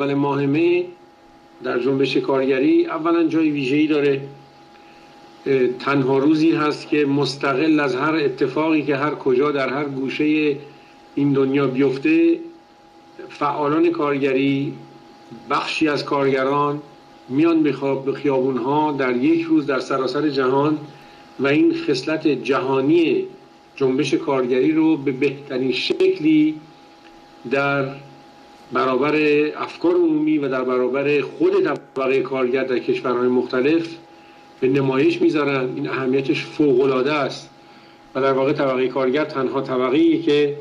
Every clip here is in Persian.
اول ماه می در جنبش کارگری اولا جای ویژه‌ای داره. تنها روزی هست که مستقل از هر اتفاقی که هر کجا در هر گوشه این دنیا بیفته فعالان کارگری بخشی از کارگران میان به خیابون ها در یک روز در سراسر جهان و این خصلت جهانی جنبش کارگری رو به بهترین شکلی در برابر افکار عمومی و در برابر خود طبقه کارگر در کشورهای مختلف به نمایش می‌ذارن این اهمیتش فوقالعاده است. و در واقع طبقه کارگر تنها طبقه که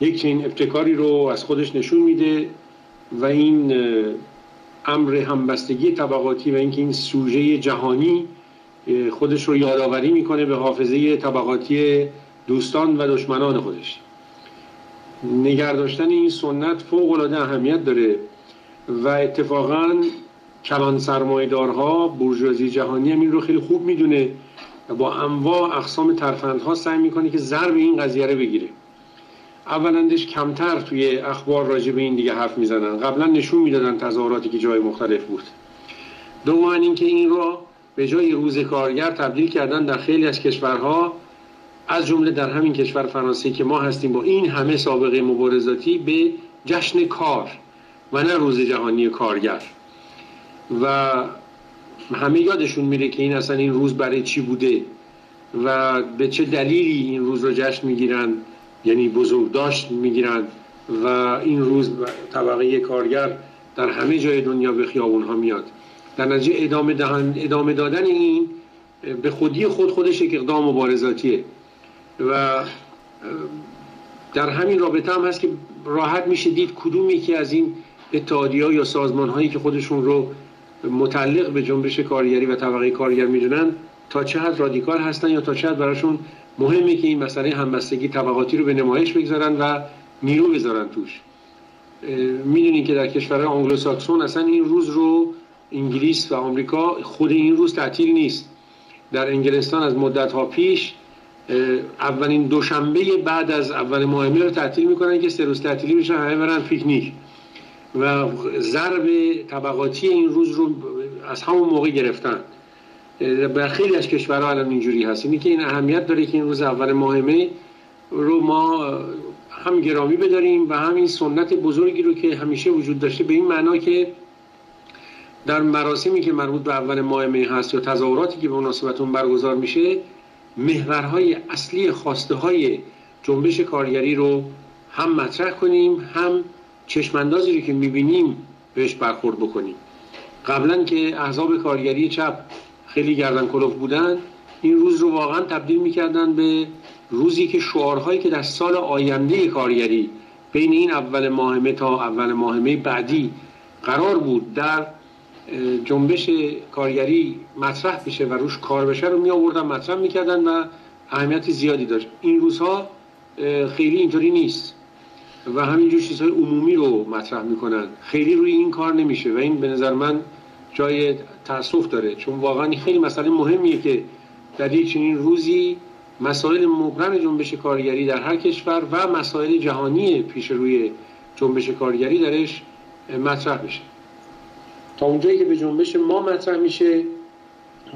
یک چنین ابتکاری رو از خودش نشون میده و این امر همبستگی طبقاتی و اینکه این سوژه جهانی خودش رو یادآوری می‌کنه به حافظه طبقاتی دوستان و دشمنان خودش. نگرداشتن این سنت فوق العاده اهمیت داره و اتفاقا کلان سرمایدارها برجوازی جهانی هم این رو خیلی خوب می‌دونه با انواع اقسام ترفندها سعی می‌کنه که ضرب این قضیه رو بگیره. اولندش کمتر توی اخبار راجع به این دیگه حرف می‌زنن. قبلا نشون می‌دادن تظاهراتی که جای مختلف بود. دوم اینکه این رو به جای روز کارگر تبدیل کردن در خیلی از کشورها از جمله در همین کشور فرانسه که ما هستیم با این همه سابقه مبارزاتی به جشن کار و نه روز جهانی کارگر. و همه یادشون میره که این اصلا این روز برای چی بوده و به چه دلیلی این روز رو جشن می‌گیرن یعنی بزرگ داشت می‌گیرن و این روز طبقه کارگر در همه جای دنیا به خیابون ها میاد. در نتیجه ادامه, ادامه دادن این به خودی خود خودش یک اقدام مبارزاتیه. و در همین رابطه هم هست که راحت میشه دید کدوم یکی از این اتحادی ها یا سازمان هایی که خودشون رو متعلق به جنبش کارگری و طبقه کارگر می‌دونن تا چه حد رادیکال هستن یا تا چه حد براشون مهمه که این مسئله همبستگی طبقاتی رو به نمایش بگذارن و نیرو بذارن توش. می‌دونین که در کشور آنگلوساکسون اصلا این روز رو انگلیس و آمریکا خود این روز تعطیل نیست. در انگلستان از مدت ها پیش اولین دوشنبه بعد از اول ماه رو تعطیل می‌کنن که سه روز تعطیلی میشن همه برن پیکنیک. و زهر طبقاتی این روز رو از همون موقع گرفتن. در خیلی از کشورها الان اینجوری هست اینی که این اهمیت داره که این روز اول ماه رو ما هم گرامی بداریم و هم این سنت بزرگی رو که همیشه وجود داشته به این معنا که در مراسمی که مربوط به اول ماه هست یا تظاهراتی که به مناسبت اون برگزار میشه محورهای اصلی خواسته های جنبش کارگری رو هم مطرح کنیم هم چشماندازی رو که می‌بینیم بهش برخورد بکنیم. قبلا که احزاب کارگری چپ خیلی گردن کلوف بودن این روز رو واقعا تبدیل می‌کردن به روزی که شعارهایی که در سال آینده کارگری بین این اول ماهمه تا اول ماهمه بعدی قرار بود در جنبش کارگری مطرح بشه و روش کار بشه رو می آوردن مطرح می‌کردن و اهمیت زیادی داشت. این روزها خیلی اینطوری نیست و همینجور چیزهای عمومی رو مطرح می‌کنن. خیلی روی این کار نمیشه و این به نظر من جای تاسف داره. چون واقعا خیلی مسئله مهمیه که در یک چنین روزی مسائل مبرم جنبش کارگری در هر کشور و مسائل جهانی پیش روی جنبش کارگری درش مطرح بشه. تا اونجایی که به جنبش ما مطرح میشه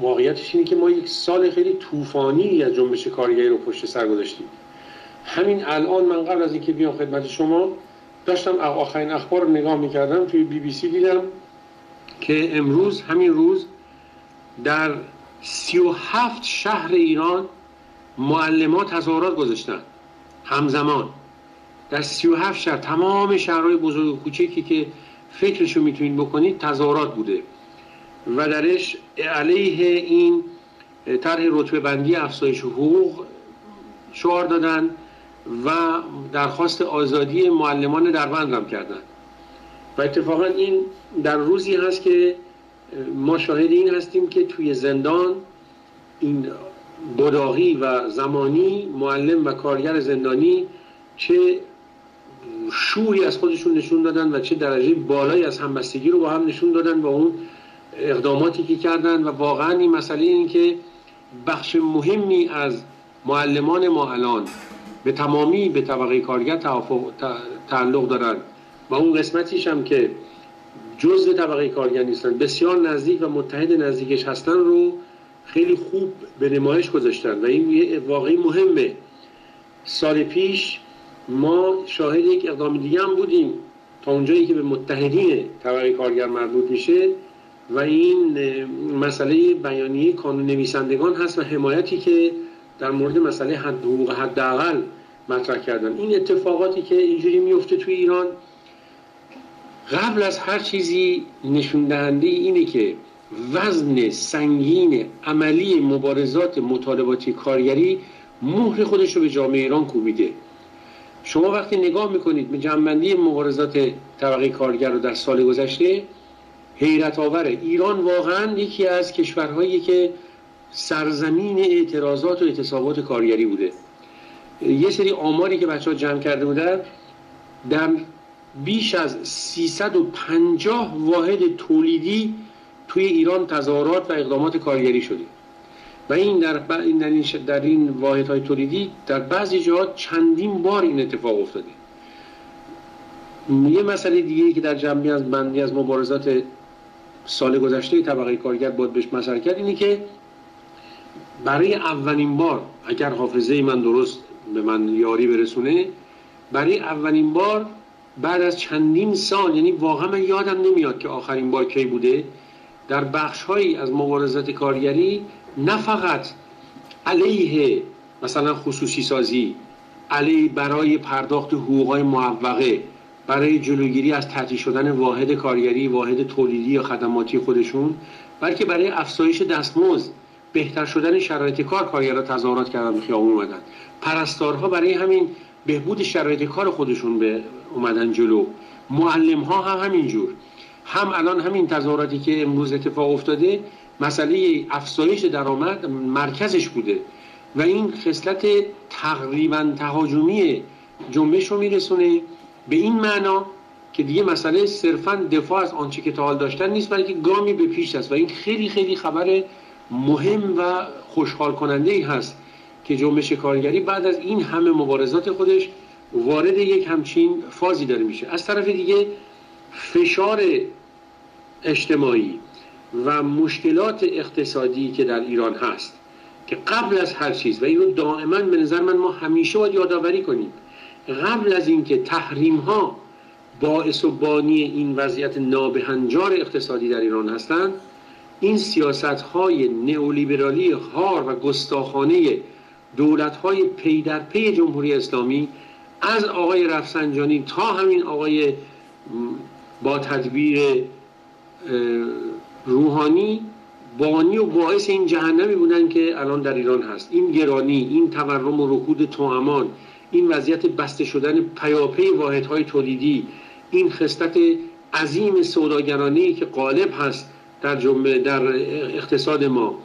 واقعیتش اینه که ما یک سال خیلی طوفانی از جنبش کارگری رو پشت سر گذاشتیم. همین الان من قبل از اینکه بیام خدمت شما داشتم آخرین اخبار رو نگاه می‌کردم توی بی بی سی دیدم که امروز همین روز در سی و هفت شهر ایران معلمات تظاهرات گذاشتن. همزمان. در سی و هفت شهر تمام شهرهای بزرگ و کوچکی که فکرشو می‌تونید بکنید تظاهرات بوده. و درش علیه این طرح رتبه بندی افزایش حقوق شعار دادن و درخواست آزادی معلمان دربند هم کردن. و اتفاقا این در روزی هست که ما شاهد این هستیم که توی زندان این بداغی و زمانی معلم و کارگر زندانی چه شوری از خودشون نشون دادن و چه درجه بالایی از همبستگی رو با هم نشون دادن با اون اقداماتی که کردن و واقعا این مسئله این که بخش مهمی از معلمان ما الان به تمامی به طبقه کارگر تعلق دارن و اون قسمتیش هم که جزء طبقه کارگر نیستن بسیار نزدیک و متحد نزدیکش هستن رو خیلی خوب به نمایش گذاشتن و این واقعی مهمه. سال پیش ما شاهد یک اقدام دیگه هم بودیم تا اونجایی که به متحدین طبقه کارگر مربوط میشه و این مسئله بیانیه قانون نویسندگان هست و حمایتی که در مورد مسئله حد حقوق حداقل مطرح کردن. این اتفاقاتی که اینجوری میفته توی ایران قبل از هر چیزی نشون دهنده اینه که وزن سنگین عملی مبارزات مطالباتی کارگری مهر خودش رو به جامعه ایران کوبیده. شما وقتی نگاه می‌کنید به جنبندی مبارزات طبقه کارگر رو در سال گذشته حیرت آوره. ایران واقعا یکی از کشورهایی که سرزمین اعتراضات و اعتصابات کارگری بوده. یه سری آماری که بچه ها جمع کرده بودن در بیش از 350 واحد تولیدی توی ایران تظاهرات و اقدامات کارگری شده. و این در, در این, در این واحد تولیدی در بعضی جاها چندین بار این اتفاق افتاده. یه مسئله دیگه که در جنبی از بندی از مبارزات سال گذشته طبقه کارگر باید بهش مسئله کرد اینه که برای اولین بار اگر حافظه من درست به من یاری برسونه برای اولین بار بعد از چندین سال یعنی واقعا من یادم نمیاد که آخرین بار کی بوده در بخش هایی از مبارزات کارگری نه فقط علیه مثلا خصوصی سازی علیه برای پرداخت حقوقای معوقه برای جلوگیری از تعطیل شدن واحد کارگری واحد تولیدی یا خدماتی خودشون بلکه برای افزایش دستمزد بهتر شدن شرایط کار کارگرها تظاهرات کردن خیابون اومدن. پرستارها برای همین بهبود شرایط کار خودشون به اومدن جلو. معلم ها هم همینجور. هم الان همین تظاهراتی که امروز اتفاق افتاده مسئله افزایش درآمد مرکزش بوده و این خصلت تقریبا تهاجمی جنبش رو میرسونه. به این معنا که دیگه مسئله صرفا دفاع از آنچه که تا داشتن نیست بلکه گامی به پیش است. و این خیلی خیلی خبر مهم و خوشحال کننده ای هست که جنبش کارگری بعد از این همه مبارزات خودش وارد یک همچین فازی داره میشه. از طرف دیگه فشار اجتماعی و مشکلات اقتصادی که در ایران هست که قبل از هر چیز و اینو دائما به نظر من ما همیشه باید یادآوری کنیم قبل از اینکه تحریم ها باعث و بانی این وضعیت نابهنجار اقتصادی در ایران هستند این سیاست های نئولیبرالی هار و گستاخانه دولت های پی در پی جمهوری اسلامی از آقای رفسنجانی تا همین آقای با تدبیر روحانی بانی و باعث این جهنمی بودن که الان در ایران هست. این گرانی این تورم و رکود توامان این وضعیت بسته شدن پیاپی واحدهای تولیدی این خستت عظیم سوداگرانی که غالب هست در جمله در اقتصاد ما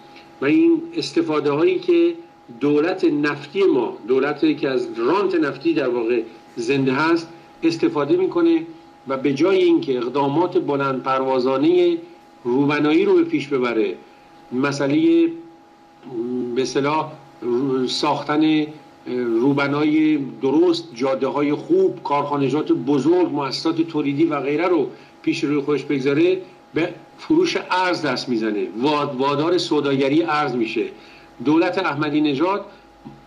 و این استفاده هایی که دولت نفتی ما دولتی که از رانت نفتی در واقع زنده هست استفاده می‌کنه و به جای اینکه اقدامات بلند پروازانه روبنایی رو به پیش ببره. مسئله به صلاح ساختن روبنای درست جاده های خوب کارخانجات بزرگ مؤسسات تولیدی و غیره رو پیش روی خودش بگذاره به فروش ارز دست می‌زنه. وادار سوداگری ارز میشه. دولت احمدی نژاد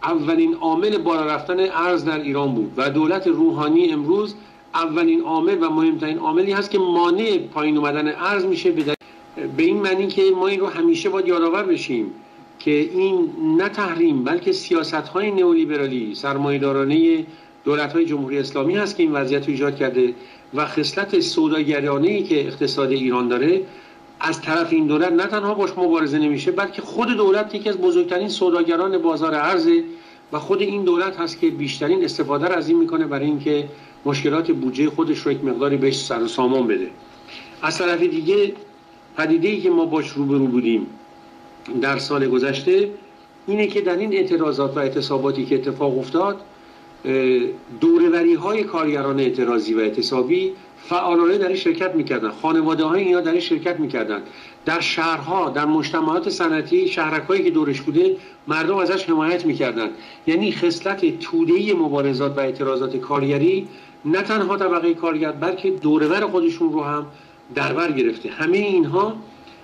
اولین عامل بالا رفتن ارز در ایران بود و دولت روحانی امروز اولین عامل و مهمترین عاملی هست که مانع پایین اومدن ارز میشه به, به این معنی که ما این رو همیشه باید یادآور بشیم که این نه تحریم بلکه سیاست های نئولیبرالی سرمایه‌دارانه دولت های جمهوری اسلامی هست که این وضعیت رو ایجاد کرده و خصلت سوداگرانه ای که اقتصاد ایران داره از طرف این دولت نه تنها باش مبارزه نمیشه بلکه خود دولت یکی از بزرگترین سوداگران بازار ارزه و خود این دولت هست که بیشترین استفاده را از این می‌کنه برای اینکه مشکلات بودجه خودش رو یک مقداری بهش سر و سامان بده. از طرف دیگه پدیده ای که ما باش روبرو بودیم در سال گذشته اینه که در این اعتراضات و اعتصاباتی که اتفاق افتاد دوروری های کارگران اعتراضی و اعتصابی فعالانه در این شرکت می‌کردن. خانواده های اینا در این شرکت می‌کردن. در شهرها در مجتمعات صنعتی شهرکایی که دورش بوده مردم ازش حمایت می‌کردن. یعنی خصلت تودهی مبارزات و اعتراضات کارگری نه تنها طبقه کارگر بلکه دورور خودشون رو هم دربر گرفته. همه اینها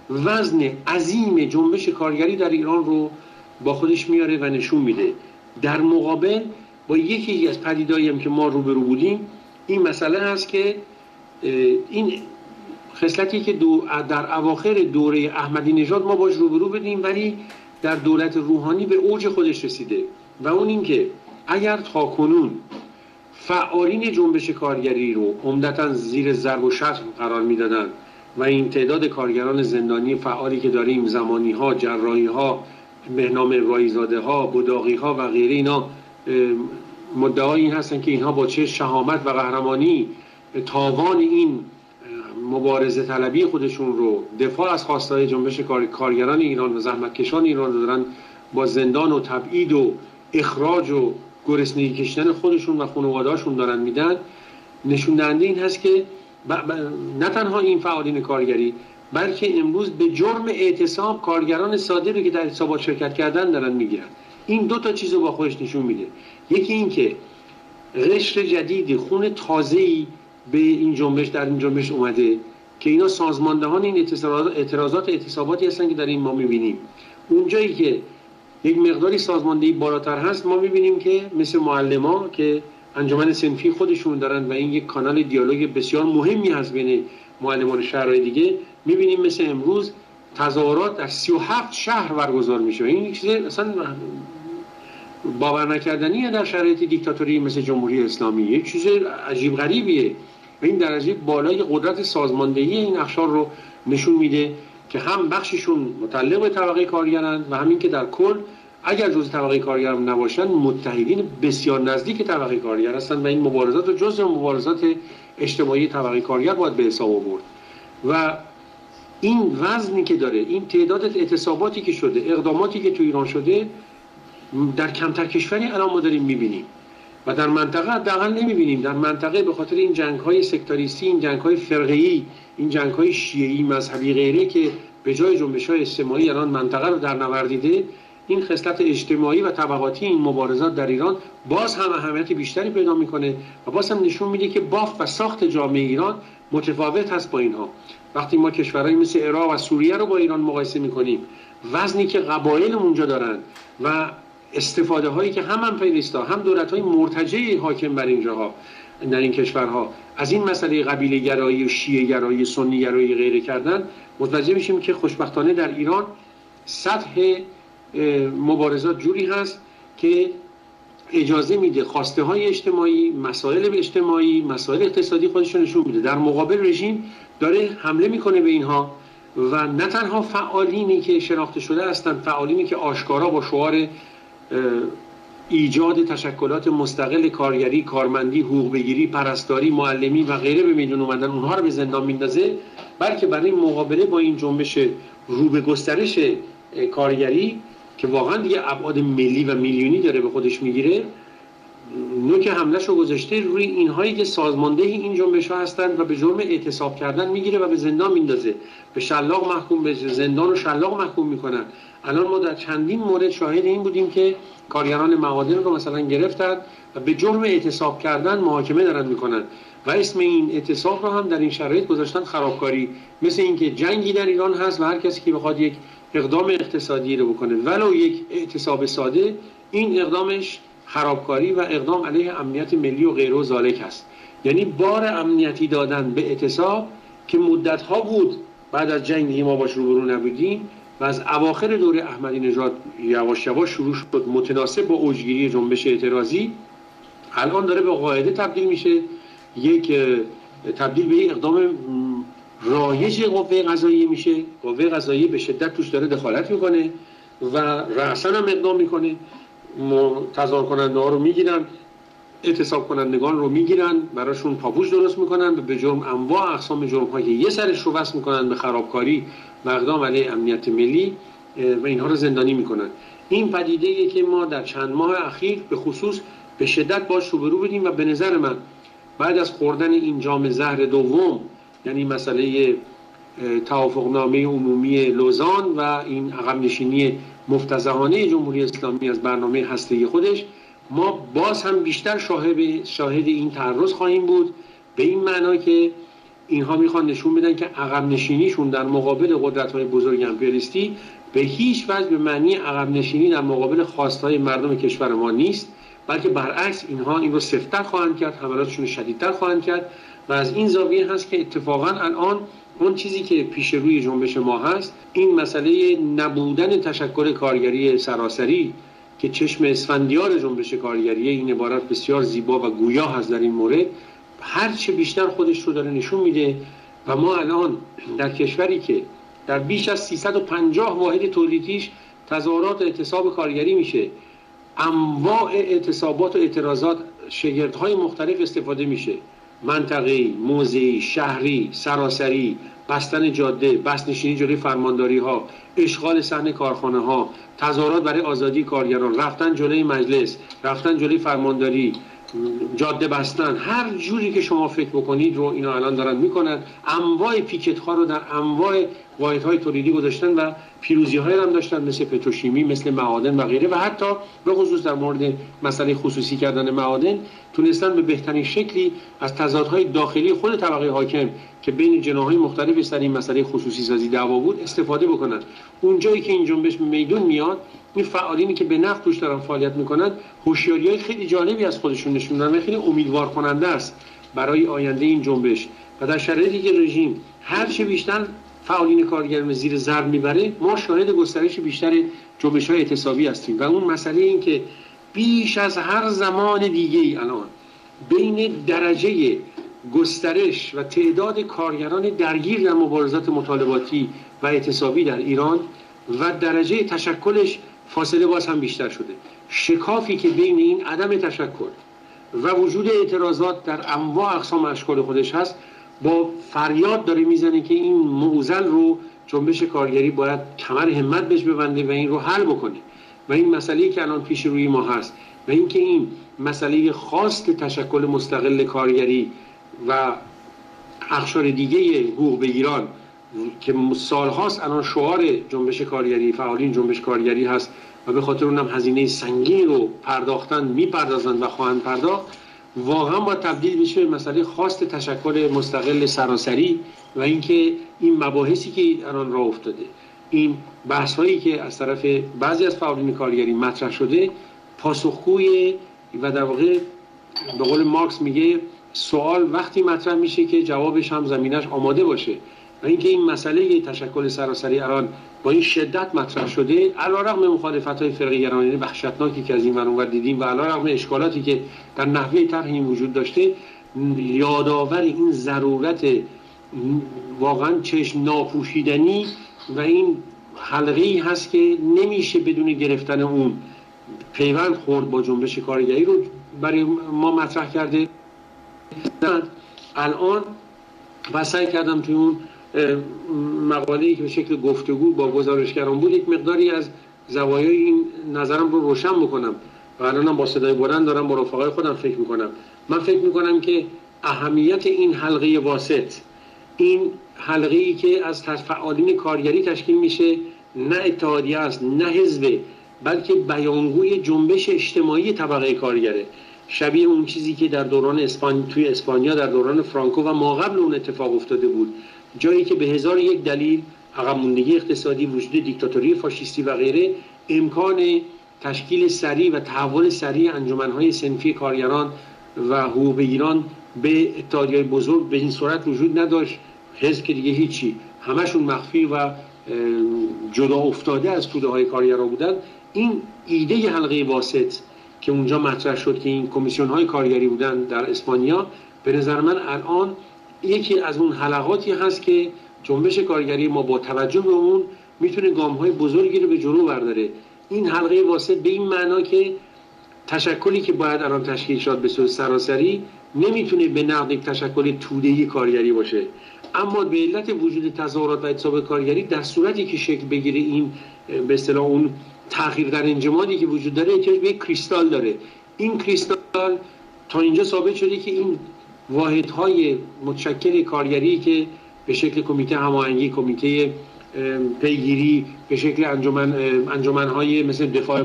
وزن عظیم جنبش کارگری در ایران رو با خودش میاره و نشون میده. در مقابل با یکی از پدیدایی هم که ما روبرو بودیم این مسئله هست که این خصلتی که دو در اواخر دوره احمدی نژاد ما باش روبرو بدیم ولی در دولت روحانی به اوج خودش رسیده. و اون اینکه اگر تا کنون فعالین جنبش کارگری رو عمدتا زیر ضرب و شتم قرار می‌دادن و این تعداد کارگران زندانی فعالی که داریم زمانی ها جراحی ها بهنام رایزاده ها ها و غیره اینا مدعای این هستن که اینها با چه شهامت و قهرمانی تاوان این مبارزه طلبی خودشون رو دفاع از خواستهای جنبش کارگران ایران و زحمتکشان ایران رو دارن با زندان و تبعید و اخراج و گرسنگی کشیدن خودشون و خانوادهاشون دارن میدن نشون دهنده این هست که نه تنها این فعالین کارگری بلکه امروز به جرم اعتصاب کارگران ساده رو که در اعتصابات شرکت کردن دارن می‌گیرن. این دو تا چیز رو با خودش نشون میده. یکی این که قشر جدید خون تازه‌ای به این جنبش در این جنبش اومده که اینا سازماندهان این اعتراضات اعتصاباتی هستن که در این ما می‌بینیم. اونجایی که یک مقداری سازماندهی بالاتر هست. ما می‌بینیم که مثل معلما که انجمن سنفی خودشون دارن و این یک کانال دیالوگ بسیار مهمی هست بین معلمان شهرهای دیگه می‌بینیم مثل امروز تظاهرات در 37 شهر برگزار میشه. این چیز اصلا باور نکردنیه در شرایط دیکتاتوری مثل جمهوری اسلامی. یک چیز عجیب غریبیه. و این درجه بالای قدرت سازماندهی این اخشار رو نشون میده. که هم بخششون متعلق به طبقه کارگرن و همین که در کل اگر جز طبقه کارگر نباشن متحدین بسیار نزدیک طبقه کارگر هستن و این مبارزات و جز مبارزات اجتماعی طبقه کارگر باید به حساب آورد. و این وزنی که داره این تعداد اعتصاباتی که شده اقداماتی که تو ایران شده در کمتر کشوری الان ما داریم می‌بینیم. و در منطقه حداقل نمی‌بینیم. در منطقه به خاطر این جنگ های سکتاریستی این جنگ های این جنگ های شیعی مذهبی غیره که به جای جنبش های اجتماعی الان منطقه رو در نوردیده این خصلت اجتماعی و طبقاتی این مبارزات در ایران باز هم اهمیت بیشتری پیدا می‌کنه و باز هم نشون میده که بافت و ساخت جامعه ایران متفاوت هست با اینها. وقتی ما کشورهای مثل عراق و سوریه رو با ایران مقایسه می‌کنیم وزنی که قبایل اونجا دارن و استفاده هایی که هم هم هم دولت های مرتجع حاکم بر اینجاها در این کشورها. از این مسئله قبیله گرایی و شیعه گرایی سنی گرایی غیره کردن متوجه میشیم که خوشبختانه در ایران سطح مبارزات جوری هست که اجازه میده خواسته های اجتماعی مسائل اجتماعی مسائل اقتصادی خودشون نشون میده. در مقابل رژیم داره حمله می‌کنه به اینها و نه تنها فعالینی که شناخته شده هستند فعالینی که آشکارا با شعار ایجاد تشکلات مستقل کارگری کارمندی حقوق بگیری پرستاری معلمی و غیره به میدون اومدن اونها رو به زندان میندازه بلکه برای مقابله با این جنبش رو به گسترش کارگری که واقعا دیگه ابعاد ملی و میلیونی داره به خودش می‌گیره نوک حملش رو گذاشته روی اینهایی که سازمانده این جنبش ها هستند و به جرم اعتصاب کردن می‌گیره و به زندان میندازه. به شلاق محکوم به زندان و شلاق محکوم می‌کنن. الان ما در چندین مورد شاهد این بودیم که کارگران معادن رو مثلا گرفتن و به جرم اعتصاب کردن محاکمه دارن می‌کنن. و اسم این اعتصاب رو هم در این شرایط گذاشتن خرابکاری. مثل اینکه جنگی در ایران هست و هر کسی که بخواد یک اقدام اقتصادی رو بکنه. ولو یک اعتصاب ساده این اقدامش خرابکاری و اقدام علیه امنیت ملی و غیره و زالک هست یعنی بار امنیتی دادن به اعتصاب که مدت ها بود بعد از جنگی ما باش روبرو نبودیم و از اواخر دوره احمدی نژاد یواش یواش شروع شد متناسب با اوجگیری جنبش اعتراضی. الان داره به قاعده تبدیل میشه. یک تبدیل به اقدام رایج قوه قضایی میشه. قوه قضایی به شدت توش داره دخالت می‌کنه و رأسا هم اقدام می‌کنه. تظاهر کننده ها رو می‌گیرن. اعتصاب کنندگان رو می‌گیرن براشون پاپوش درست می‌کنن به جرم انواع اقسام جرم که یه سرش رو وصل می‌کنن به خرابکاری و اقدام علیه امنیت ملی و اینها رو زندانی می‌کنن. این پدیده که ما در چند ماه اخیر به خصوص به شدت باش روبرو بودیم و به نظر من بعد از خوردن این جام زهر دوم یعنی مسئله توافقنامه عمومی لوزان و این عقب نشینی مفتزهانه جمهوری اسلامی از برنامه هسته خودش ما باز هم بیشتر شاهد, شاهد این تعرض خواهیم بود. به این معنا که اینها می‌خوان نشون بدن که عقب نشینیشون در مقابل قدرت های بزرگ امپریالیستی به هیچ وجه به معنی عقب نشینی در مقابل خواستهای مردم کشور ما نیست بلکه برعکس اینها این رو سفتر خواهند کرد حملاتشون شدیدتر خواهند کرد و از این زاویه هست که اتفاقا الان اون چیزی که پیش روی جنبش ما هست این مسئله نبودن تشکل کارگری سراسری که چشم اسفندیار جنبش کارگریه این عبارت بسیار زیبا و گویا هست در این مورد هرچه بیشتر خودش رو داره نشون میده و ما الان در کشوری که در بیش از 350 واحد تولیدیش تظاهرات اعتصاب کارگری میشه انواع اعتصابات و اعتراضات شگردهای مختلف استفاده میشه. منطقی، موضعی، شهری، سراسری، بستن جاده، بست نشینی جلوی فرمانداری ها، اشغال صحنه کارخانه ها، تظاهرات برای آزادی کارگران، رفتن جلوی مجلس، رفتن جلوی فرمانداری، جاده بستن. هر جوری که شما فکر بکنید رو اینا الان دارن می‌کنن. انواع پیکت ها رو در انواع واحد های تولیدی گذاشتن و پیروزی های هم داشتن مثل پتروشیمی مثل معادن و غیره. و حتی به خصوص در مورد مسئله خصوصی کردن معادن تونستن به بهترین شکلی از تضادهای داخلی خود طبقه حاکم که بین جناهای مختلف سر این مسئله خصوصی سازی دعوا بود استفاده بکنن. اونجایی که این جنبش میدون میاد این فعالینی که به نفع توش دارن فعالیت می‌کنن هوشیاری های خیلی جالبی از خودشون نشون و خیلی امیدوار کننده است برای آینده این جنبش. و در شرایطی که رژیم هر چه بیشتر فعالین کارگر زیر ضرب می‌بره ما شاهد گسترش بیشتر جنبش های اعتصابی هستیم. و اون مسئله این که بیش از هر زمان دیگه ای الان بین درجه گسترش و تعداد کارگران درگیر در مبارزات مطالباتی و اعتصابی در ایران و درجه تشکلش فاصله باز هم بیشتر شده. شکافی که بین این عدم تشکل و وجود اعتراضات در انواع اقسام اشکال خودش هست با فریاد داره می‌زنه که این موزل رو جنبش کارگری باید کمر همت بهش ببنده و این رو حل بکنه. و این مسئله که الان پیش روی ما هست و اینکه این مسئله خاص تشکل مستقل کارگری و اخشار دیگه حقوق بگیران که سالهاست الان شعار جنبش کارگری فعالین جنبش کارگری هست و به خاطر اونم هزینه سنگین رو پرداختن می‌پردازند و خواهند پرداخت. واقعا با تبدیل بشه به مسئله خواست تشکل مستقل سراسری و اینکه این مباحثی که الان راه افتاده این بحث هایی که از طرف بعضی از فعالین کارگری مطرح شده پاسخگوی و در واقع به قول مارکس میگه سوال وقتی مطرح میشه که جوابش هم زمینش آماده باشه. و اینکه این مسئله تشکل سراسری الان با این شدت مطرح شده علیرغم مخالفت های فرقه گرانی وحشتناکی که از این منور دیدیم و علیرغم اشکالاتی که در نحوه طرح این وجود داشته یادآور این ضرورت واقعا چشم ناپوشیدنی و این حلقه ای هست که نمیشه بدون گرفتن اون پیوند خورد با جنبش کارگری رو برای ما مطرح کرده. الان و سعی کردم توی اون مقاله که به شکل گفتگو با گزارشگران بود یک مقداری از زوایای این نظرم رو روشن بکنم. و الانم با صدای بلند دارم با رفقای خودم فکر می‌کنم. من فکر می‌کنم که اهمیت این حلقه واسط این حلقه ای که از فعالین کارگری تشکیل میشه نه اتحادیه است نه حزبه بلکه بیانگوی جنبش اجتماعی طبقه کارگره. شبیه اون چیزی که در دوران اسپان... توی اسپانیا در دوران فرانکو و ما قبل اون اتفاق افتاده بود. جایی که به هزار یک دلیل عقب موندگی اقتصادی وجود دیکتاتوری فاشیستی و غیره امکان تشکیل سریع و تحول سریع انجمنهای سنفی کارگران و حقوق ایران به اتحادیه بزرگ به این صورت وجود نداشت. حزب که دیگه هیچی. همشون مخفی و جدا افتاده از توده های کارگران بودن. این ایده حلقه واسط که اونجا مطرح شد که این کمیسیون های کارگری بودن در اسپانیا به نظر من الان یکی از اون حلقاتی هست که جنبش کارگری ما با توجه به اون می‌تونه گام های بزرگی رو به جلو برداره. این حلقه واسط به این معنا که تشکلی که باید الان تشکیل شد به صورت سراسری نمی‌تونه به نقد یک تشکل تودهی کارگری باشه. اما به علت وجود تظاهرات و اعتصاب کارگری در صورتی که شکل بگیره این به اصطلاح اون تغییر در انجمادی که وجود داره احتیاج به کریستال داره. این کریستال تا اینجا ثابت شده که این واحدهای متشکل کارگری که به شکل کمیته هماهنگی کمیته پیگیری به شکل انجمن انجمنهای مثل دفاع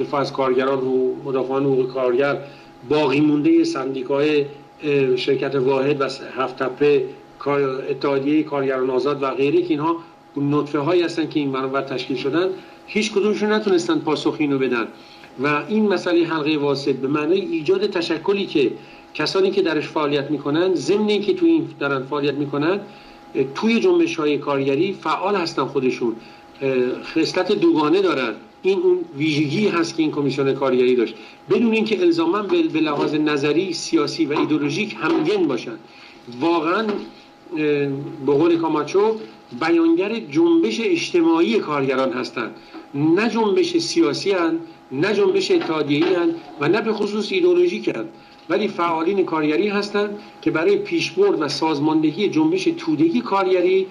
دفاع از کارگران و مدافعان حقوق کارگر باقی مونده سندیکای شرکت واحد و هفت تپه اتحادیه کارگران آزاد و غیره که اینها نطفه هایی هستن که این برابر تشکیل شدن هیچ کدومشون نتونستن پاسخ اینو بدن. و این مسئله حلقه واسط به معنای ایجاد تشکلی که کسانی که درش فعالیت می‌کنن ضمن که توی این دارن فعالیت می‌کنن توی جنبش های کارگری فعال هستن خودشون. خصلت دوگانه دارن. این اون ویژگی هست که این کمیسیون کارگری داشت. بدون اینکه الزاما به لحاظ نظری سیاسی و ایدولوژیک همگن باشن. واقعا به قول کاماچو بیانگر جنبش اجتماعی کارگران هستند نه جنبش سیاسی هن، نه جنبش اتحادیه‌ای و نه به خصوص ایدولوژیک هن. ولی فعالین کارگری هستند که برای پیشبرد و سازماندهی جنبش تودگی کارگری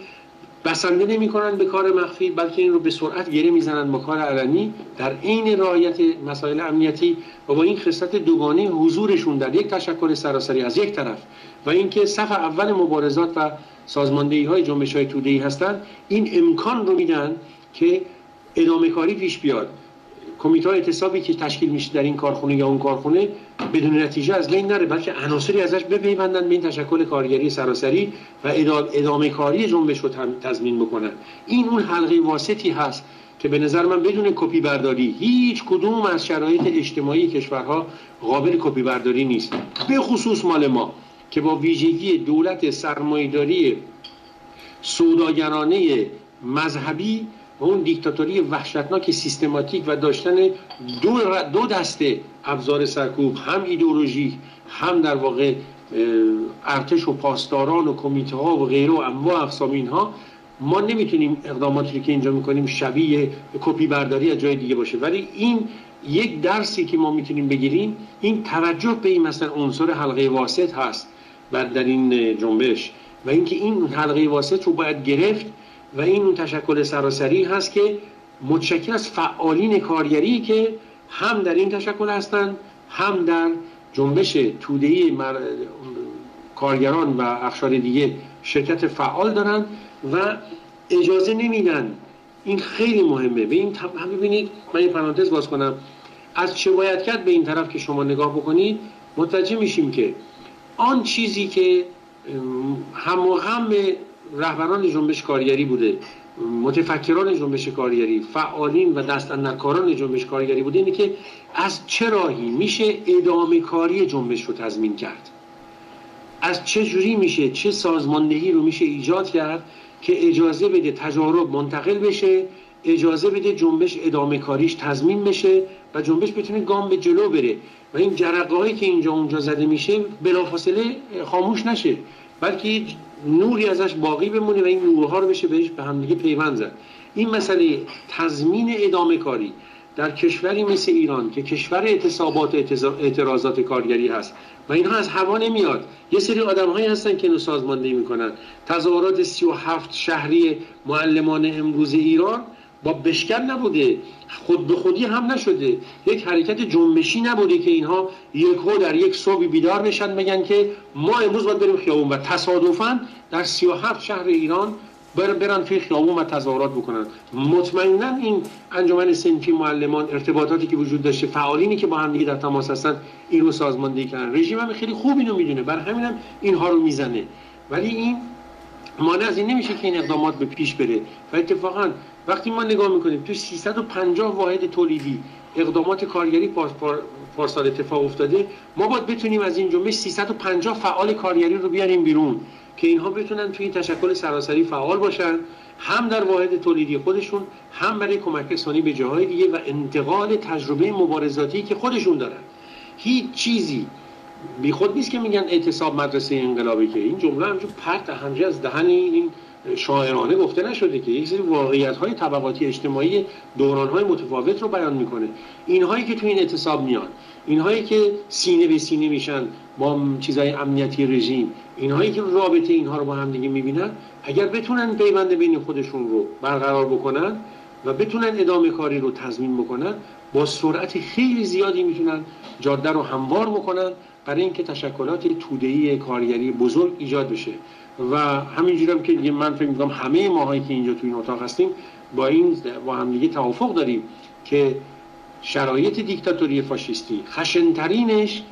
بسنده نمی کنند به کار مخفی بلکه این رو به سرعت گره می‌زنند با کار علنی در عین رعایت مسائل امنیتی و با این خصلت دوگانه حضورشون در یک تشکل سراسری از یک طرف و اینکه صف اول مبارزات و سازماندهی های جنبش های تودهی هستند این امکان رو میدن که ادامه کاری پیش بیاد. کمیته اعتصابی که تشکیل میشه در این کارخونه یا اون کارخونه بدون نتیجه از بین نره بلکه عناصری ازش بپیوندن به این تشکل کارگری سراسری و ادامه کاری جنبش رو تضمین بکنن. این اون حلقه واسطی هست که به نظر من بدون کپی برداری هیچ کدوم از شرایط اجتماعی کشورها قابل کپی برداری نیست. به خصوص مال ما که با ویژگی دولت سرمایداری سوداگرانه مذهبی و اون دیکتاتوری وحشتناک سیستماتیک و داشتن دو, دو دسته ابزار سرکوب هم ایدئولوژی هم در واقع ارتش و پاسداران و کمیته ها و غیره و انواع اقسام اینها ما نمی‌تونیم اقداماتی که اینجا می‌کنیم شبیه کپی برداری از جای دیگه باشه. ولی این یک درسی که ما می‌تونیم بگیریم این توجه به این مثلا عنصر حلقه واسط هست. در این جنبش. و اینکه این حلقه واسط رو باید گرفت و این اون تشکل سراسری هست که متشکل از فعالین کارگری که هم در این تشکل هستند هم در جنبش تودهی مر... کارگران و اخشار دیگه شرکت فعال دارن و اجازه نمیدن. این خیلی مهمه. به این هم ببینید من این پرانتز باز کنم. از چه باید کرد؟ به این طرف که شما نگاه بکنید متوجه میشیم که آن چیزی که هم هم رهبران جنبش کارگری بوده متفکران جنبش کارگری فعالین و دست اندرکاران جنبش کارگری بوده اینه که از چه راهی میشه ادامه کاری جنبش رو تضمین کرد؟ از چه جوری میشه چه سازماندهی رو میشه ایجاد کرد که اجازه بده تجارب منتقل بشه اجازه بده جنبش ادامه کاریش تضمین بشه و جنبش بتونه گام به جلو بره؟ و این جرقه که اینجا اونجا زده میشه بلافاصله خاموش نشه بلکه نوری ازش باقی بمونه و این نورها رو بشه بهش به همدیگه پیوند زد. این مسئله تضمین ادامه کاری در کشوری مثل ایران که کشور اعتصابات اعتراضات کارگری هست و اینها از هوا نمیاد. یه سری آدم هایی هستن که اینو سازماندهی می‌کنن. تظاهرات 37 شهری معلمان امروز ایران با بشکن نبوده. خود به خودی هم نشده. یک حرکت جنبشی نبوده که اینها یک در یک صبح بیدار بشن بگن که ما امروز باید بریم خیابون و تصادفا در 37 شهر ایران بر برن توی خیابون و تظاهرات بکنن. مطمئنا این انجمن سنفی معلمان ارتباطاتی که وجود داشته فعالینی که با هم دیگه در تماس هستن این رو سازماندهی کردن. رژیم هم خیلی خوب اینو می‌دونه. برای همینم اینها رو می‌زنه. ولی این مانع از این نمیشه که این اقدامات به پیش بره. و اتفاقا وقتی ما نگاه می‌کنیم تو 350 واحد تولیدی اقدامات کارگری پارسال اتفاق افتاده ما باید بتونیم از این جنبش 350 فعال کارگری رو بیاریم بیرون که اینها بتونن توی این تشکل سراسری فعال باشن هم در واحد تولیدی خودشون هم برای کمک رسانی به جاهای دیگه و انتقال تجربه مبارزاتی که خودشون دارن. هیچ چیزی بی خود نیست که میگن اعتصاب مدرسه انقلابی که این جمله همجور پرت همجه از دهن این شاعرانه گفته نشده که یک سری واقعیت های طبقاتی اجتماعی دوران های متفاوت رو بیان می‌کنه. اینهایی که تو این اعتصاب میان اینهایی که سینه به سینه میشن با چیزای امنیتی رژیم اینهایی که رابطه اینها رو با هم دیگه می‌بینن اگر بتونن پیوند بین خودشون رو برقرار بکنن و بتونن ادامه کاری رو تضمین بکنن با سرعت خیلی زیادی می‌تونن جاده رو هموار بکنن برای اینکه تشکلات توده‌ای کارگری بزرگ ایجاد بشه. و همینجوری هم که من فکر می‌کنم همه ماهایی که اینجا تو این اتاق هستیم با این با هم دیگه توافق داریم که شرایط دیکتاتوری فاشیستی خشنترینش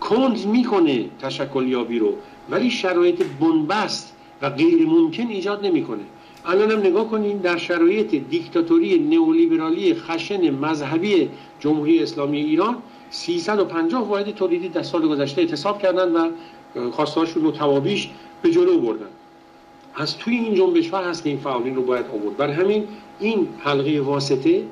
کند می‌کنه تشکل یابی رو ولی شرایط بنبست و غیر ممکن ایجاد نمی‌کنه. الان هم نگاه کنین در شرایط دیکتاتوری نئولیبرالی خشن مذهبی جمهوری اسلامی ایران 350 واحد تولیدی در سال گذشته اعتصاب کردن و خواستهاشون رو توابیش به جلو بردن از توی این جنبش ها هست که این فعالین رو باید آورد. بر همین این حلقه واسطه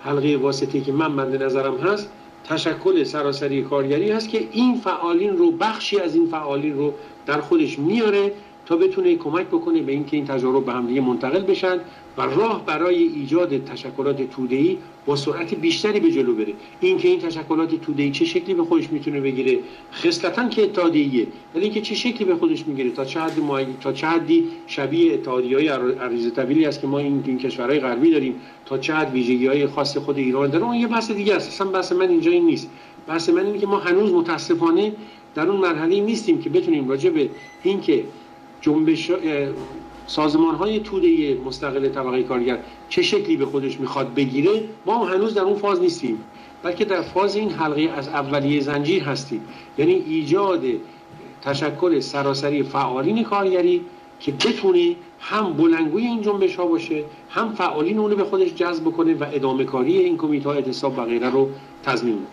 حلقه واسطه که من بنده نظرم هست تشکل سراسری کارگری هست که این فعالین رو بخشی از این فعالین رو در خودش میاره تا بتونه کمک بکنه به اینکه این تجارب به همدیگه منتقل بشن و راه برای ایجاد تشکلات توده‌ای با سرعت بیشتری به جلو بره. اینکه این تشکلات توده‌ای چه شکلی به خودش می‌تونه بگیره خصلتا که اتحادیه ولی اینکه چه شکلی به خودش می‌گیره. تا چه حدی تا چه حدی شبیه اتحادیه‌های عریضه طویلی است که ما این این کشورهای غربی داریم. تا چه حد ویژگی‌های خاص خود ایران داره. اون یه بحث دیگه است. اصلا بحث من اینجا این نیست. بحث من اینه که ما هنوز متاسفانه در اون مرحله نیستیم که بتونیم راجع به اینکه جنبش سازمان های توده مستقل طبقه کارگر چه شکلی به خودش می‌خواد بگیره ما هنوز در اون فاز نیستیم بلکه در فاز این حلقه از اولیه زنجیر هستیم. یعنی ایجاد تشکل سراسری فعالین کارگری که بتونه هم بلنگوی این جنبش ها باشه هم فعالین اونو به خودش جذب کنه و ادامه کاری این کمیته های اعتصاب و غیره رو تضمین کنه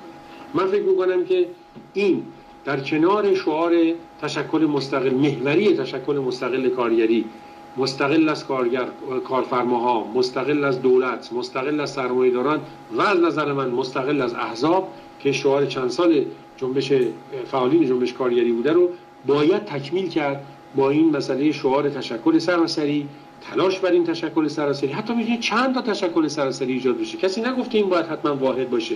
من فکر می‌کنم که این در کنار شعار تشکل مستقل محوری تشکل مستقل کارگری مستقل از کارگر کارفرماها مستقل از دولت مستقل از سرمایه‌داران و از نظر من مستقل از احزاب که شعار چند سال جنبش فعالین جنبش کارگری بوده رو باید تکمیل کرد با این مسئله شعار تشکل سراسری تلاش بر این تشکل سراسری. حتی می‌تونه چند تا تشکل سراسری ایجاد بشه. کسی نگفته این باید حتما واحد باشه.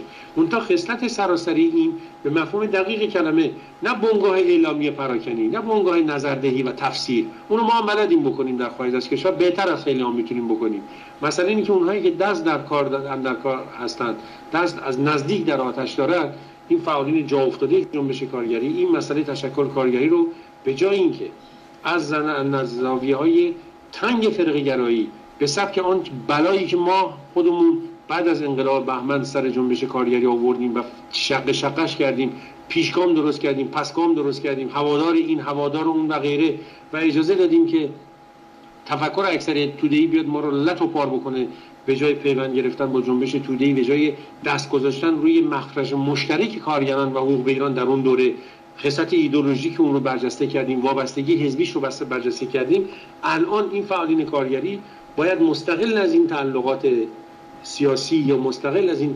تا خصلت سراسری این به مفهوم دقیق کلمه نه بنگاه اعلامی پراکنی نه بنگاه نظردهی و تفسیر. اونو ما هم بلدیم بکنیم در خارج از کشور. بهتر از خیلی هم می‌تونیم بکنیم. مثلا اینکه که اونهایی که دست در کار در کار هستند دست از نزدیک در آتش دارند این فعالین جا افتاده جنبش کارگری. این مسئله تشکل کارگری رو به جای اینکه از زاویه های تنگ فرقه گرایی به سبک آن بلایی که ما خودمون بعد از انقلاب بهمن سر جنبش کارگری آوردیم و شق شقش کردیم پیشگام درست کردیم پسگام درست کردیم هوادار این هوادار اون و غیره و اجازه دادیم که تفکر اکثر تودهی بیاد ما رو لط و پار بکنه به جای پیوند گرفتن با جنبش تودهی به جای دست گذاشتن روی مخرج مشترک کارگران و حقوق ایران در اون دوره خصلت ایدولوژیک اون رو برجسته کردیم وابستگی حزبیش رو بسته برجسته کردیم الان این فعالین کارگری باید مستقل از این تعلقات سیاسی یا مستقل از این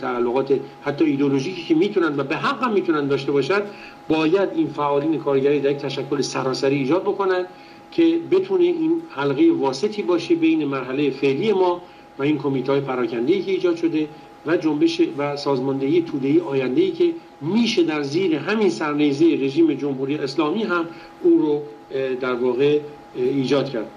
تعلقات حتی ایدولوژیکی که می‌تونن و به حق هم می‌تونن داشته باشن باید این فعالین کارگری در یک تشکل سراسری ایجاد بکنن که بتونه این حلقه واسطی باشه بین مرحله فعلی ما و این کمیته های پراکنده که ایجاد شده و جنبش و سازماندهی تودهی آینده که میشه در زیر همین سرنیزه رژیم جمهوری اسلامی هم اون رو در واقع ایجاد کرد.